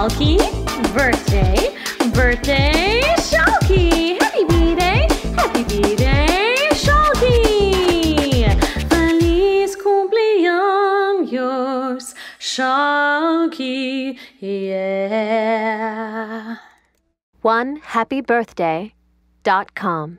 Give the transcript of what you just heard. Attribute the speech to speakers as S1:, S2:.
S1: Shalky. Birthday, birthday, Shalky. Happy birthday, happy birthday, Shalky. Feliz cumpleaños, Shalky. Yeah.
S2: One happy birthday dot com.